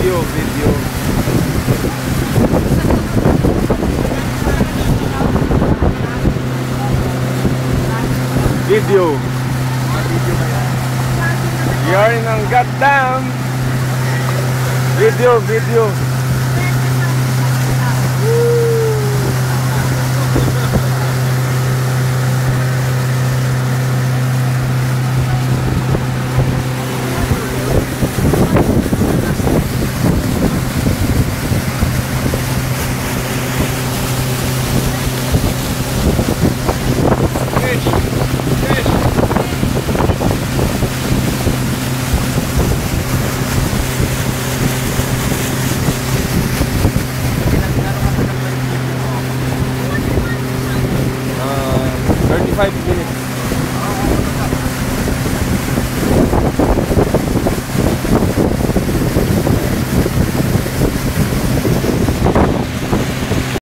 video, video. Video. You're in ang goddamn video, video. 5